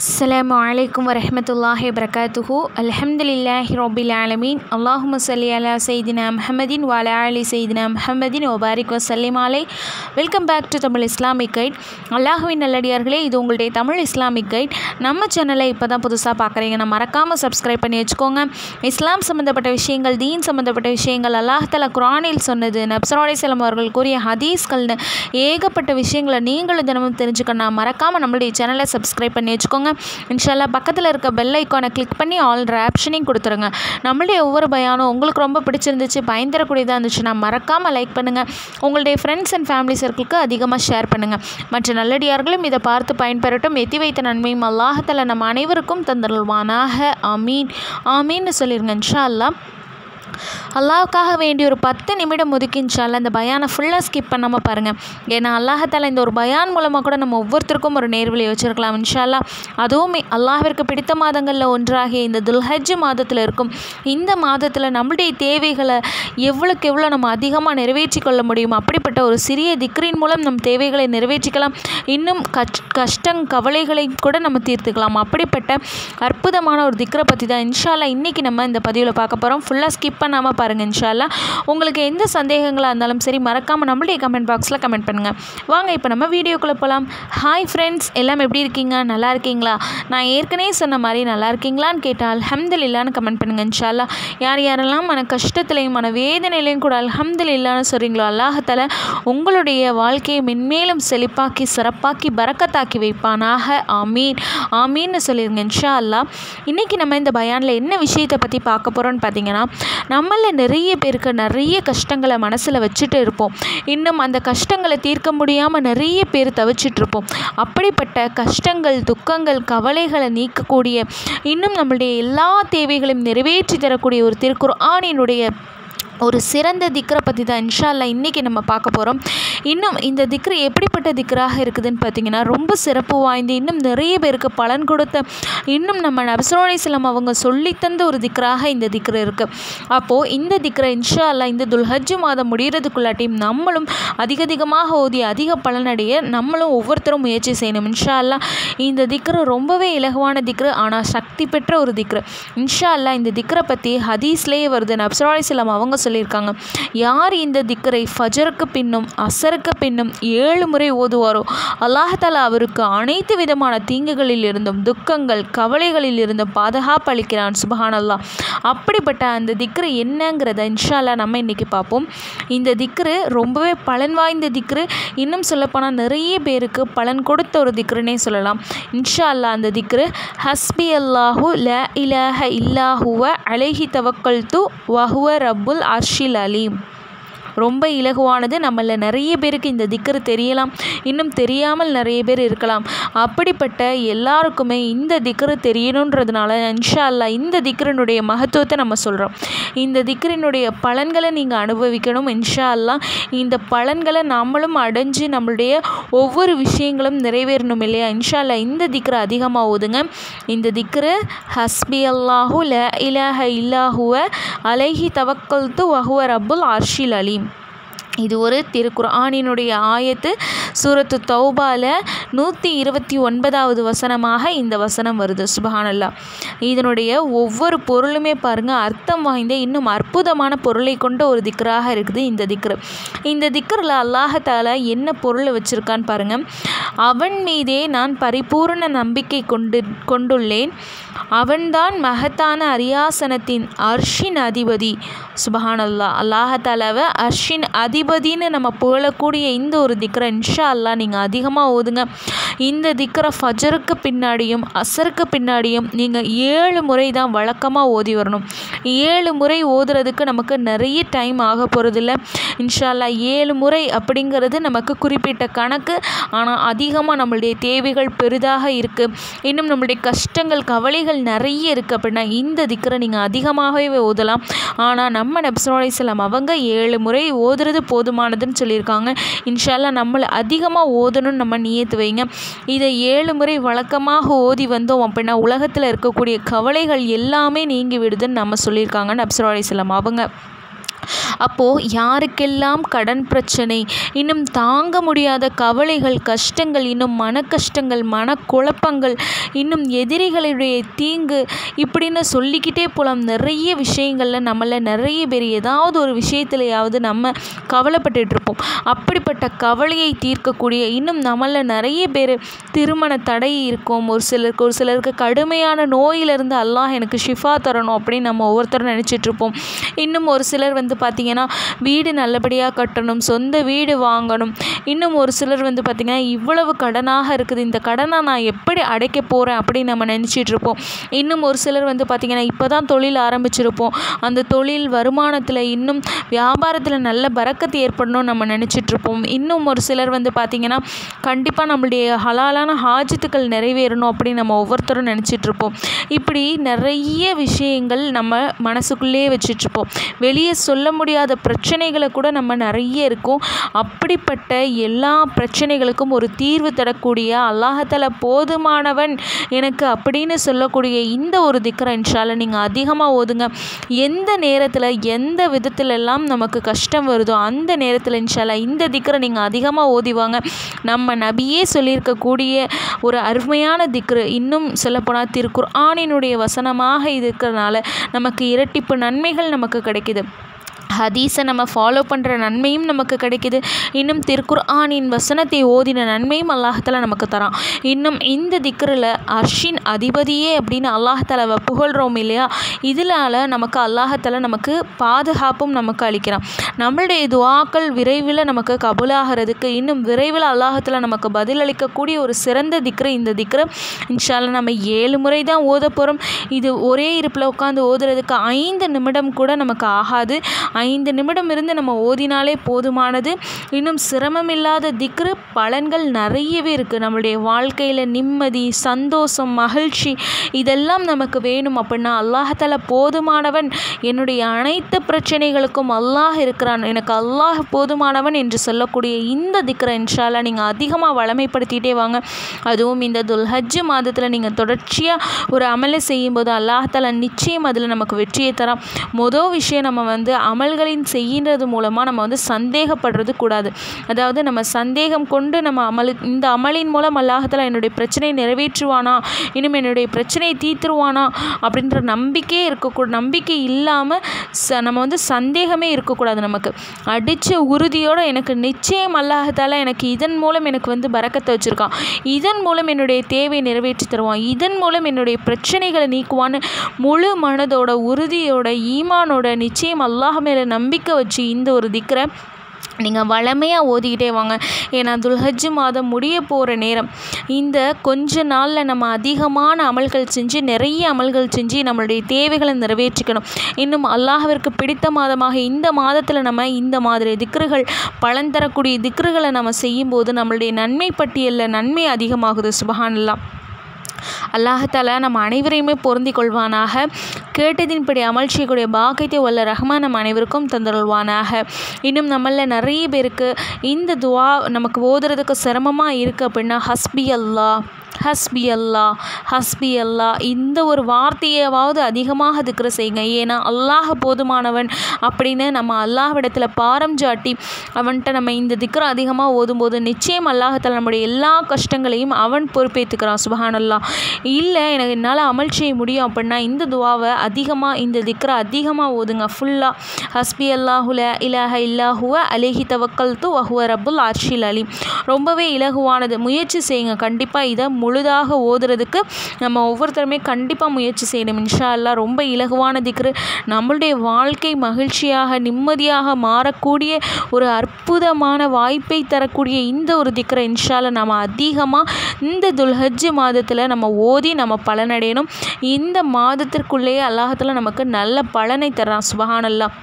அஸ்லாம் வலைக்கம் வரமத்துல்லாஹி வரகாத்துஹு அலமதுல்லாஹி ரோபில் ஆலமீன் அல்லாஹும் சல்லி அலா சைதினா முஹமதின் வாலா அலி சைதினா முஹமதின் ஒபாரிக் வசல்லிம் அலை welcome back to Tamil Islamic guide அல்லாஹுவின் நல்லடியார்களே இது உங்களுடைய தமிழ் இஸ்லாமிக் கைட் நம்ம சேனலை இப்போ தான் புதுசாக பார்க்குறீங்கன்னா மறக்காமல் சப்ஸ்கிரைப் பண்ணி வச்சுக்கோங்க. இஸ்லாம் சம்மந்தப்பட்ட விஷயங்கள் தீன் சம்மந்தப்பட்ட விஷயங்கள் அல்லாஹலா குரானில் சொன்னது நப்சரோடை செல்லம் அவர்கள் கூறிய ஹதீஸ்கள்னு ஏகப்பட்ட விஷயங்களை நீங்களும் தினமும் தெரிஞ்சுக்கணும் மறக்காமல் நம்மளுடைய சேனலை சப்ஸ்கிரைப் பண்ணி வச்சுக்கோங்க. இன்ஷால்லா பக்கத்தில் இருக்க பெல் ஐக்கானை கிளிக் பண்ணி ஆல் ஆப்ஷனையும் கொடுத்துருங்க. நம்மளுடைய ஒவ்வொரு பயானும் உங்களுக்கு ரொம்ப பிடிச்சிருந்துச்சு பயந்தரக்கூடியதாக இருந்துச்சுன்னா மறக்காமல் லைக் பண்ணுங்கள் உங்களுடைய ஃப்ரெண்ட்ஸ் அண்ட் ஃபேமிலி சர்க்கிளுக்கு அதிகமாக ஷேர் பண்ணுங்கள் மற்ற நல்லடியார்களும் இதை பார்த்து பயன்பெறட்டும். எத்தி வைத்த நன்மையும் அல்லாஹத்தில் நம்ம அனைவருக்கும் தந்தருள்வானாக. ஆமீன். ஆமீன்னு சொல்லிடுங்க இன்ஷா அல்லா அல்லாவுக்காக வேண்டி ஒரு பத்து நிமிடம் ஒதுக்கி அந்த பயானை ஃபுல்லாக ஸ்கிப் பண்ணாமல் பாருங்கள் ஏன்னா அல்லாஹத்தால இந்த ஒரு பயான் மூலமாக கூட நம்ம ஒவ்வொருத்தருக்கும் ஒரு நேர்வழி வச்சுருக்கலாம். இன்ஷால்லா அதுவுமே அல்லாஹிற்கு பிடித்த மாதங்களில் ஒன்றாகிய இந்த துல்ஹஜ் மாதத்தில் இருக்கும். இந்த மாதத்தில் நம்முடைய தேவைகளை எவ்வளோக்கு எவ்வளோ நம்ம அதிகமாக நிறைவேற்றி கொள்ள முடியும்? அப்படிப்பட்ட ஒரு சிறிய திக்ரின் மூலம் நம் தேவைகளை நிறைவேற்றிக்கலாம். இன்னும் கஷ் கஷ்டம் கவலைகளை கூட நம்ம தீர்த்துக்கலாம். அப்படிப்பட்ட அற்புதமான ஒரு திக்ரை பற்றி தான் இன்ஷால்லா இன்றைக்கி நம்ம இந்த பதிவில் பார்க்க போகிறோம் ஃபுல்லாக ஸ்கிப் பண்ணாமல் பாருங்கள் இன்ஷால்லா. உங்களுக்கு எந்த சந்தேகங்களாக இருந்தாலும் சரி மறக்காமல் நம்மளுடைய கமெண்ட் பாக்ஸில் கமெண்ட் பண்ணுங்கள் வாங்க இப்போ நம்ம வீடியோக்குள்ளே போகலாம் ஹாய் ஃப்ரெண்ட்ஸ் எல்லாம் எப்படி இருக்கீங்க? நல்லா இருக்கீங்களா? நான் ஏற்கனவே சொன்ன மாதிரி நல்லா இருக்கீங்களான்னு கேட்டால் அல்ஹம்துலில்லான்னு கமெண்ட் பண்ணுங்கள் இன்ஷால்லா. யார் யாரெல்லாம் மன கஷ்டத்துலையும் மன வேதனையிலையும் கூட அல்ஹம்துலில்லான்னு சொல்கிறீங்களோ அல்லாஹத்தால உங்களுடைய வாழ்க்கையை மென்மேலும் செழிப்பாக்கி சிறப்பாக்கி பறக்கத்தாக்கி வைப்பானாக. ஆமீன். ஆமீன்னு சொல்லிடுங்க இன்ஷா அல்லா இன்றைக்கி நம்ம இந்த பயானில் என்ன விஷயத்தை பற்றி பார்க்க போகிறோன்னு பார்த்தீங்கன்னா நம்மளில் நிறைய பேருக்கு நிறைய கஷ்டங்களை மனசில் வச்சுட்டு இருப்போம். இன்னும் அந்த கஷ்டங்களை தீர்க்க முடியாமல் நிறைய பேர் தவிச்சிட்டு இருப்போம். அப்படிப்பட்ட கஷ்டங்கள் துக்கங்கள் கவலைகளை நீக்கக்கூடிய இன்னும் நம்மளுடைய எல்லா தேவைகளையும் நிறைவேற்றி தரக்கூடிய ஒரு திருக்குறானினுடைய ஒரு சிறந்த திக்ரை பற்றி தான் இன்ஷால்லா இன்றைக்கி நம்ம பார்க்க போகிறோம் இன்னும் இந்த திக்ரு எப்படிப்பட்ட திக்ராக இருக்குதுன்னு பார்த்தீங்கன்னா ரொம்ப சிறப்பு வாய்ந்து இன்னும் நிறைய பேருக்கு பலன் கொடுத்த இன்னும் நம்ம நபசரோலை அவங்க சொல்லித்தந்த ஒரு திக்ராக இந்த திக்ரு இருக்குது அப்போது இந்த திக்ரை இன்ஷால்லா இந்த துல்ஹஜ் மாதம் முடிகிறதுக்குள்ளாட்டியும் நம்மளும் அதிக அதிகமாக ஓதி அதிக பலனடைய நம்மளும் ஒவ்வொருத்தரும் முயற்சி செய்யணும். இன்ஷால்லா இந்த திக்ரு ரொம்பவே இலகுவான திக்ரு ஆனால் சக்தி பெற்ற ஒரு திக்ரு இன்ஷால்லா இந்த திக்ரை பற்றி ஹதீஸ்லேயே வருது. நப்சரோலை அவங்க சொல்லியிருக்காங்க. யார் இந்த திக்கரை ஃபஜருக்கு பின்னும் அசருக்கு பின்னும் ஏழு முறை ஓதுவாரோ? அல்லாஹாலா அவருக்கு அனைத்து விதமான தீங்குகளில் இருந்தும் துக்கங்கள் கவலைகளில் இருந்தும் பாதுகாப்பு அளிக்கிறான் சுபஹானல்லா அப்படிப்பட்ட அந்த திக்ரு என்னங்கிறத இன்ஷால்லா நம்ம இன்றைக்கி பார்ப்போம். இந்த திக்ரு ரொம்பவே பலன் வாய்ந்த திக்ரு இன்னும் சொல்லப்போனால் நிறைய பேருக்கு பலன் கொடுத்த ஒரு திக்ருன்னே சொல்லலாம். இன்ஷா அல்லா அந்த திக்ரு ஹஸ்பி அல்லாஹூ ல இலஹ இல்லாஹுவ அலைஹி தவக்கல் து வஹுவ ரப்புல் அர்ஷில் அலீம் ரொம்ப இலகுவானது. நம்மள நிறைய பேருக்கு இந்த திக்கரு தெரியலாம். இன்னும் தெரியாமல் நிறைய பேர் இருக்கலாம். அப்படிப்பட்ட எல்லாருக்குமே இந்த திக்கரு தெரியணுன்றதுனால இன்ஷா அல்லா இந்த திக்கரனுடைய மகத்துவத்தை நம்ம சொல்கிறோம் இந்த திக்கரினுடைய பலன்களை நீங்கள் அனுபவிக்கணும் இன்ஷா அல்லா இந்த பலன்களை நம்மளும் அடைஞ்சு நம்மளுடைய ஒவ்வொரு விஷயங்களும் நிறைவேறணும் இல்லையா? இன்ஷா அல்லா இந்த திக்கரை அதிகமாக ஓதுங்க இந்த திக்கரு ஹஸ்பி அல்லாஹு ல இலஹ இல்லாஹுவ அலைஹி தவக்கல் து வஹுவ ரப்புல் அர்ஷில் அலீம். இது ஒரு திருக்குர்ஆனினுடைய ஆயத்து சூரத்து தௌபால நூற்றி இருபத்தி ஒன்பதாவது வசனமாக இந்த வசனம் வருது. சுபஹானல்லா. இதனுடைய ஒவ்வொரு பொருளுமே பாருங்கள் அர்த்தம் வாய்ந்த இன்னும் அற்புதமான பொருளை கொண்ட ஒரு திக்கராக இருக்குது இந்த திக்ரு இந்த திக்கரில் அல்லாஹால என்ன பொருளை வச்சுருக்கான்னு பாருங்கள் அவன் மீதே நான் பரிபூர்ண நம்பிக்கை கொண்டு கொண்டுள்ளேன். அவன்தான் மகத்தான அரியாசனத்தின் அர்ஷின் அதிபதி. சுபஹானல்லா. அல்லாஹாலாவை அர்ஷின் அதிபதின்னு நம்ம புகழக்கூடிய இந்த ஒரு திக்கரை இன்ஷா அல்லா நீங்கள் அதிகமாக ஓதுங்க. இந்த திக்கரை ஃபஜருக்கு பின்னாடியும் அசருக்கு பின்னாடியும் நீங்கள் ஏழு முறை தான் வழக்கமாக ஓதி வரணும். ஏழு முறை ஓதுறதுக்கு நமக்கு நிறைய டைம் ஆக போகிறதில்ல இன்ஷால்லா ஏழு முறை அப்படிங்கிறது நமக்கு குறிப்பிட்ட கணக்கு. ஆனால் அதிகமாக நம்மளுடைய தேவைகள் பெரிதாக இருக்குது இன்னும் நம்மளுடைய கஷ்டங்கள் கவலைகள் நிறைய இருக்குது அப்படின்னா இந்த திக்கரை நீங்கள் அதிகமாகவே ஓதலாம். ஆனால் நம்ம நப்சோலைசலாம் அவங்க ஏழு முறை ஓதுறது போதுமானதுன்னு சொல்லியிருக்காங்க. இன்ஷால்லா நம்மளை அதிகமாக ஓதணும்னு நம்ம நியத்து வைங்க. இதை ஏழு முறை வழக்கமாக ஓதி வந்தோம் அப்படின்னா உலகத்தில் இருக்கக்கூடிய கவலைகள் எல்லாமே நீங்கி விடுதுன்னு நம்ம சொல்லியிருக்காங்க நப்சரோலிஸ்லாம் அவங்க. அப்போது யாருக்கெல்லாம் கடன் பிரச்சனை இன்னும் தாங்க முடியாத கவலைகள் கஷ்டங்கள் இன்னும் மன கஷ்டங்கள் மனக்குழப்பங்கள் இன்னும் எதிரிகளுடைய தீங்கு இப்படின்னு சொல்லிக்கிட்டே போகலாம் நிறைய விஷயங்களில் நம்மள நிறைய பேர் ஏதாவது ஒரு விஷயத்துலையாவது நம்ம கவலைப்பட்டுட்டு இருப்போம் அப்படிப்பட்ட கவலையை தீர்க்கக்கூடிய இன்னும் நம்மளில் நிறைய பேர் திருமண தடை இருக்கும். ஒரு சிலருக்கு ஒரு சிலருக்கு கடுமையான நோயிலிருந்து அல்லாஹ் எனக்கு ஷிஃபா தரணும் அப்படின்னு நம்ம ஒவ்வொருத்தரும் நினச்சிட்ருப்போம். இன்னும் ஒரு சிலர் வந்து பார்த்திங்கன்னா வீடு நல்லபடியாக கட்டணும் சொந்த வீடு வாங்கணும். இன்னும் ஒரு சிலர் வந்து பார்த்திங்கன்னா இவ்வளவு கடனாக இருக்குது. இந்த கடனை நான் எப்படி அடைக்க போகிறேன் அப்படின்னு நம்ம நினச்சிட்ருப்போம். இன்னும் ஒரு சிலர் வந்து பார்த்திங்கன்னா இப்போ தான் தொழில் ஆரம்பிச்சிருப்போம். அந்த தொழில் வருமானத்தில் இன்னும் வியாபாரத்தில் நல்ல பறக்கத்து ஏற்படணும். நம்ம நினச்சிட்டு இருப்போம் இன்னும் ஒரு சிலர் வந்து பார்த்திங்கன்னா கண்டிப்பாக நம்மளுடைய ஹலாலான ஹாஜத்துக்கள் நிறைவேறணும் அப்படின்னு நம்ம ஒவ்வொருத்தரும் நினச்சிட்ருப்போம். இப்படி நிறைய விஷயங்கள் நம்ம மனசுக்குள்ளேயே வச்சிட்ருப்போம். வெளியே சொல்ல முடியாத பிரச்சனைகளை கூட நம்ம நிறைய இருக்கும். அப்படிப்பட்ட எல்லா பிரச்சனைகளுக்கும் ஒரு தீர்வு தரக்கூடிய அல்லாஹத்தில் போதுமானவன் எனக்கு அப்படின்னு சொல்லக்கூடிய இந்த ஒரு திக்கரை இன்ஷால்ல நீங்கள் அதிகமாக ஓதுங்க. எந்த நேரத்தில் எந்த விதத்துலலாம் நமக்கு கஷ்டம் வருதோ அந்த நேரத்தில் இன்ஷால்லா இந்த திக்கரை நீங்கள் அதிகமாக ஓதிவாங்க நம்ம நபியே சொல்லியிருக்கக்கூடிய ஒரு அருமையான திக்ரு. இன்னும் சொல்லப்போனால் திருக்குர் ஆணினுடைய வசனமாக இருக்கிறதுனால நமக்கு இரட்டிப்பு நன்மைகள் நமக்கு கிடைக்குது. ஹதீஸை நம்ம ஃபாலோ பண்ணுற நன்மையும் நமக்கு கிடைக்குது. இன்னும் திருக்குர்ஆனின் வசனத்தை ஓதின நன்மையும் அல்லாஹால நமக்கு தரான். இன்னும் இந்த திக்கரில் அர்ஷின் அதிபதியே அப்படின்னு அல்லாஹாலாவை புகழ்கிறோம் இல்லையா? இதனால நமக்கு அல்லாஹால நமக்கு பாதுகாப்பும் நமக்கு அளிக்கிறான். நம்மளுடைய துவாக்கள் விரைவில் நமக்கு கபுலாகிறதுக்கு இன்னும் விரைவில் அல்லாஹத்தில் நமக்கு பதிலளிக்கக்கூடிய ஒரு சிறந்த திக்ரு இந்த திக்ரு. இன்ஷால்ல நம்ம ஏழு முறை தான் ஓத போகிறோம் இது ஒரே இருப்பில் உட்காந்து ஓதுறதுக்கு ஐந்து நிமிடம் கூட நமக்கு ஆகாது. ஐந்து நிமிடம் இருந்து நம்ம ஓதினாலே போதுமானது. இன்னும் சிரமம் இல்லாத திக்ரு பலன்கள் நிறையவே இருக்குது நம்மளுடைய வாழ்க்கையில் நிம்மதி சந்தோஷம் மகிழ்ச்சி இதெல்லாம் நமக்கு வேணும் அப்படின்னா அல்லாஹால போதுமானவன். என்னுடைய அனைத்து பிரச்சனைகளுக்கும் அல்லாஹ் இருக்கிறான். எனக்கு அல்லாஹ் போதுமானவன் என்று சொல்லக்கூடிய இந்த திக்ரை இன்ஷால்லா நீங்கள் அதிகமாக வளமைப்படுத்திகிட்டே வாங்க. அதுவும் இந்த துல்ஹஜ் மாதத்தில் நீங்கள் தொடர்ச்சியாக ஒரு அமலை செய்யும்போது அல்லாஹால நிச்சயம் அதில் நமக்கு வெற்றியை தரான். மொதல் விஷயம் நம்ம வந்து அமல் அமல்களின் செய்கின்றது மூலமாக நம்ம வந்து சந்தேகப்படுறது கூடாது. அதாவது நம்ம சந்தேகம் கொண்டு நம்ம அமல் இந்த அமலின் மூலம் அல்லாஹத்தில் என்னுடைய பிரச்சனையை நிறைவேற்றுவானா? இன்னும் என்னுடைய பிரச்சனையை தீர்த்துருவானா? அப்படின்ற நம்பிக்கையே இருக்கக்கூட நம்பிக்கை இல்லாமல் ச நம்ம வந்து சந்தேகமே இருக்கக்கூடாது நமக்கு. அடித்த உறுதியோடு எனக்கு நிச்சயம் அல்லாஹத்தால எனக்கு இதன் மூலம் எனக்கு வந்து பறக்கத்தை வச்சுருக்கான். இதன் மூலம் என்னுடைய தேவையை நிறைவேற்றி தருவான். இதன் மூலம் என்னுடைய பிரச்சனைகளை நீக்குவான்னு முழு மனதோட உறுதியோட ஈமானோட நிச்சயம் அல்லாஹ் மேலே நம்பிக்கை வச்சு இந்த ஒரு திக்கரை நீங்கள் வளமையாக ஓதிக்கிட்டே வாங்க. ஏன்னா துல்ஹஜ் மாதம் முடிய போகிற நேரம். இந்த கொஞ்ச நாளில் நம்ம அதிகமான அமல்கள் செஞ்சு நிறைய அமல்கள் செஞ்சு நம்மளுடைய தேவைகளை நிறைவேற்றிக்கணும். இன்னும் அல்லாஹிற்கு பிடித்த மாதமாக இந்த மாதத்தில் நம்ம இந்த மாதிரி திக்ருகள் பலன் தரக்கூடிய திக்ருகளை நம்ம செய்யும்போது நம்மளுடைய நன்மை பட்டியலில் நன்மை அதிகமாகுது. சுபஹானல்லாம் அல்லாஹால நம்ம அனைவரையுமே பொருந்தி கொள்வானாக. கேட்டதின்படி அமல் செய்யக்கூடிய பாக்கியத்தை வல்ல ரஹ்மான் நம் அனைவருக்கும் தந்துருள்வானாக. இன்னும் நம்மள நிறைய பேருக்கு இந்த துவா நமக்கு ஓதுறதுக்கு சிரமமாக இருக்குது அப்படின்னா ஹஸ்பி அல்லா ஹஸ்பி அல்லா ஹஸ்பி அல்லா இந்த ஒரு வார்த்தையாவது அதிகமாக திக்கிற செய்யுங்க. ஏன்னா அல்லாஹ் போதுமானவன் அப்படின்னு நம்ம அல்லாஹ்விடத்தில் பாரம் சாட்டி அவன்கிட்ட நம்ம இந்த திக்கரை அதிகமாக ஓதும்போது நிச்சயம் அல்லாஹத்தில் நம்முடைய எல்லா கஷ்டங்களையும் அவன் பொறுப்பேற்றுக்கிறான் சுபஹானல்லா. இல்லை எனக்கு என்னால் அமல் செய்ய முடியும் அப்படின்னா இந்த துவாவை அதிகமாக இந்த திக்கரை அதிகமாக ஓதுங்க. ஃபுல்லாக ஹஸ்பி அல்லாஹுல இலஹ இல்லாஹுவ அலேஹி தவக்கல் து வஹுவ ரபுல் அர்ஷில் அலி ரொம்பவே இலகுவானது. முயற்சி செய்யுங்க. கண்டிப்பாக இதை முழுதாக ஓதுறதுக்கு நம்ம ஒவ்வொருத்தருமே கண்டிப்பாக முயற்சி செய்யணும். இன்ஷா அல்லா ரொம்ப இலகுவான திக்ரு. நம்மளுடைய வாழ்க்கை மகிழ்ச்சியாக நிம்மதியாக மாறக்கூடிய ஒரு அற்புதமான வாய்ப்பை தரக்கூடிய இந்த ஒரு திக்ரை இன்ஷால நம்ம அதிகமாக இந்த துல்ஹஜ் மாதத்தில் நம்ம ஓதி நம்ம பலனடையணும். இந்த மாதத்திற்குள்ளேயே அல்லாஹத்தில் நமக்கு நல்ல பலனை தர்றான். சுபஹானல்லாம்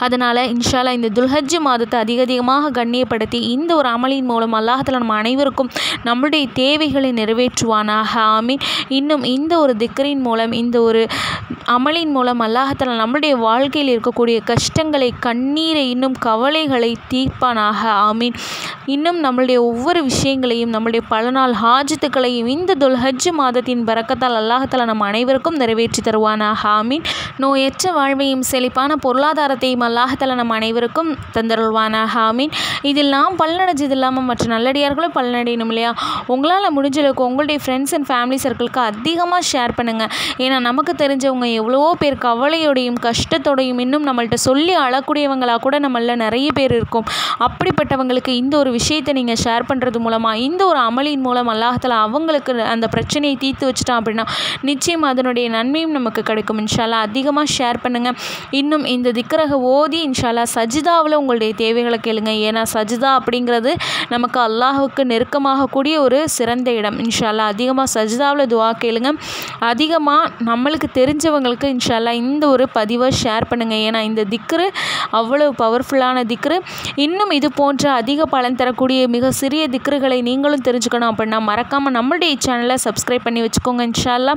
அதனால் இன்ஷால்லா இந்த துல்ஹஜ் மாதத்தை அதிக அதிகமாக கண்ணியப்படுத்தி இந்த ஒரு அமலின் மூலம் அல்லாஹத்தில் நம்ம அனைவருக்கும் நம்முடைய தேவைகளை நிறைவேற்றுவானாக. ஆமீன். இன்னும் இந்த ஒரு திக்கரின் மூலம் இந்த ஒரு அமலின் மூலம் அல்லாஹத்தில் நம்முடைய வாழ்க்கையில் இருக்கக்கூடிய கஷ்டங்களை கண்ணீரை இன்னும் கவலைகளை தீர்ப்பானாக. ஆமீன். இன்னும் நம்மளுடைய ஒவ்வொரு விஷயங்களையும் நம்மளுடைய பல நாள் ஹாஜத்துக்களையும் இந்த துல்ஹஜ் மாதத்தின் பறக்கத்தால் அல்லாஹத்தில் நம் அனைவருக்கும் நிறைவேற்றி தருவானாக. ஆமீன். நோயற்ற வாழ்வையும் செழிப்பான பொருளாதாரத்தையும் அல்லாஹால நம் அனைவருக்கும் தந்தருள்வானாக ஆமீன். இதில் நாம் பலனடைஞ்சது இல்லாமல் மற்ற நல்லடியார்களும் பலனடையணும் இல்லையா? உங்களால் முடிஞ்ச அளவுக்கு உங்களுடைய ஃப்ரெண்ட்ஸ் அண்ட் ஃபேமிலி சர்க்கிளுக்கு அதிகமாக ஷேர் பண்ணுங்கள் ஏன்னா நமக்கு தெரிஞ்சவங்க எவ்வளவோ பேர் கவலையோடையும் கஷ்டத்தோடையும் இன்னும் நம்மள்கிட்ட சொல்லி அழக்கூடியவங்களாக கூட நம்மள நிறைய பேர் இருக்கும். அப்படிப்பட்டவங்களுக்கு இந்த ஒரு விஷயத்தை நீங்கள் ஷேர் பண்ணுறது மூலமாக இந்த ஒரு அமளியின் மூலம் அல்லாஹத்தில் அவங்களுக்கு அந்த பிரச்சனையை தீர்த்து வச்சுட்டான் அப்படின்னா நிச்சயம் அதனுடைய நன்மையும் நமக்கு கிடைக்கும். இன்ஷால்லா அதிகமாக ஷேர் பண்ணுங்கள் இன்னும் இந்த திக்கரக ஓதி இன்ஷால்லா சஜிதாவில் உங்களுடைய தேவைகளை கேளுங்க. ஏன்னா சஜிதா அப்படிங்கிறது நமக்கு அல்லாஹுக்கு நெருக்கமாகக்கூடிய ஒரு சிறந்த இடம். இன்ஷால்லா அதிகமாக சஜிதாவில் துவா கேளுங்க. அதிகமாக நம்மளுக்கு தெரிஞ்சவங்களுக்கு இன்ஷால்லா இந்த ஒரு பதிவை ஷேர் பண்ணுங்கள் ஏன்னா இந்த திக்ரு அவ்வளவு பவர்ஃபுல்லான திக்ரு. இன்னும் இது போன்ற அதிக பலன் தரக்கூடிய மிக சிறிய திக்ருகளை நீங்களும் தெரிஞ்சுக்கணும் அப்படின்னா மறக்காமல் நம்மளுடைய சேனலை சப்ஸ்கிரைப் பண்ணி வச்சுக்கோங்க. இன்ஷால்லா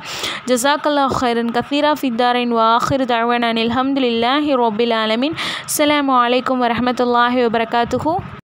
ஜசாக்கல்லா ஹைரன் கஃபீரா ஃபித்தாரின் வாஹிர் தழ்வன் அனில் அஹமதுல்லாஹி ரொபில் ஆலமின். அஸ்ஸலாமு அலைக்கும் வரமத்துல்லாஹி வபரகாத்துஹூ.